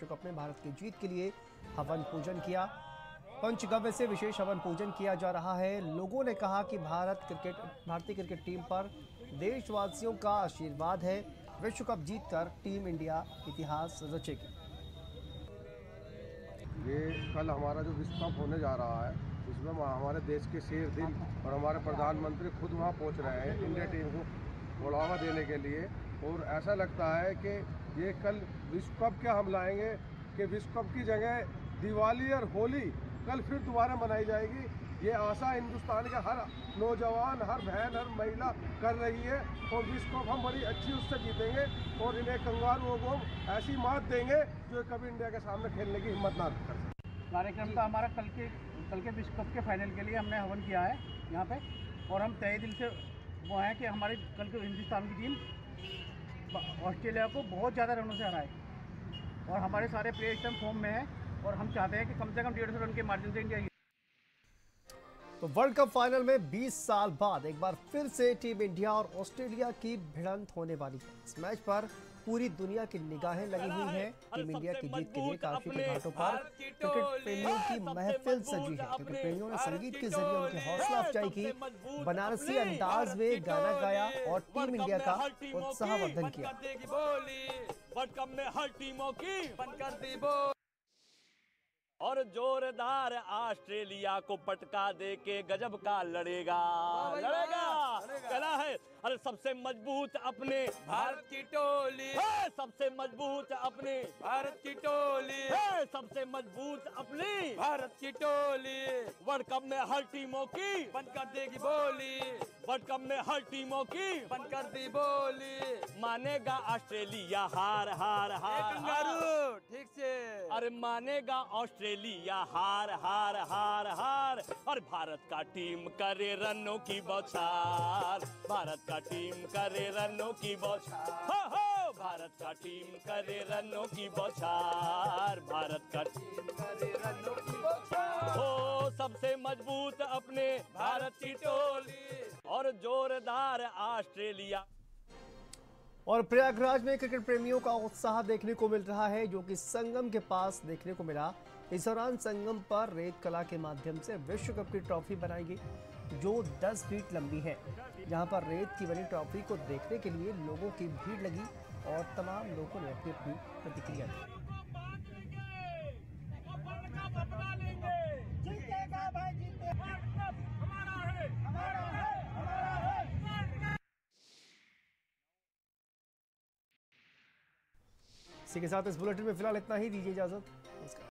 विश्व कप में भारत की जीत के लिए हवन पूजन किया। पंचगव्य से विशेष हवन पूजन किया जा रहा है। लोगों ने कहा कि भारत क्रिकेट, भारतीय क्रिकेट टीम पर देशवासियों का आशीर्वाद है। विश्व कप जीतकर टीम इंडिया इतिहास रचेगी। ये कल हमारा जो विश्व कप होने जा रहा है हम- हमारे देश के शेर दिल और हमारे प्रधानमंत्री खुद वहाँ पहुँच रहे हैं, इंडिया टीम को बढ़ावा देने के लिए। और ऐसा लगता है कि ये कल विश्व कप क्या हम लाएँगे कि विश्व कप की जगह दिवाली और होली कल फिर दोबारा मनाई जाएगी। ये आशा हिंदुस्तान के हर नौजवान, हर बहन, हर महिला कर रही है और विश्व कप हम बड़ी अच्छी उससे जीतेंगे और इन्हें कंगारुओं को ऐसी मात देंगे जो कभी इंडिया के सामने खेलने की हिम्मत ना कर कार्यक्रम का हमारा कल के कल के विश्व कप के फाइनल के लिए हमने हवन किया है यहाँ पे और हम तय दिल से वो हैं कि हमारी कल के हिंदुस्तान की टीम ऑस्ट्रेलिया को बहुत ज़्यादा रनों से हराए और हमारे सारे प्लेयर इस फॉर्म में हैं और हम चाहते हैं कि कम से कम डेढ़ सौ रन के मार्जिन से इंडिया तो वर्ल्ड कप फाइनल में 20 साल बाद एक बार फिर से टीम इंडिया और ऑस्ट्रेलिया की भिड़ंत होने वाली है। इस मैच पर पूरी दुनिया की निगाहें लगी हुई हैं टीम इंडिया की जीत के लिए काशी के घाटों पर क्रिकेट प्रेमियों की महफिल सजी है। क्रिकेट प्रेमियों ने संगीत के ज़रिए उनकी हौसला अफजाई की। बनारसी अंदाज में गाना गाया और टीम इंडिया का उत्साहवर्धन किया। और जोरदार ऑस्ट्रेलिया को पटका दे के गजब का लड़ेगा। लड़ेगा। कहना है। अरे सबसे मज़बूत अपने भारत की टोली। है सबसे मज़बूत अपने भारत की टोली। है सबसे मज़बूत अपनी भारत की टोली। वर्ल्ड कप में हर टीमों की बनकर देगी बोली। वर्ल्ड कप में हर टीमों की बनकर दी बोली। मानेगा ऑस्ट्रेलिया हार हार हार हार मानेगा ऑस्ट्रेलिया। हार हार हार हार। और भारत का टीम करे रनों की बौछार। भारत का टीम करे रनों की बौछार। हो हो! भारत का टीम करे रनों की बौछार। भारत का टीम करे रनों की बौछार। हो, सबसे मज़बूत अपने भारत की टोली। और जोरदार ऑस्ट्रेलिया। और प्रयागराज में क्रिकेट प्रेमियों का उत्साह देखने को मिल रहा है, जो कि संगम के पास देखने को मिला। इस दौरान संगम पर रेत कला के माध्यम से विश्व कप की ट्रॉफी बनाई गई, जो 10 फीट लंबी है। जहाँ पर रेत की बनी ट्रॉफी को देखने के लिए लोगों की भीड़ लगी और तमाम लोगों ने अपनी अपनी प्रतिक्रिया दी। इसी के साथ इस बुलेटिन में फ़िलहाल इतना ही। दीजिए इजाज़त। नमस्कार।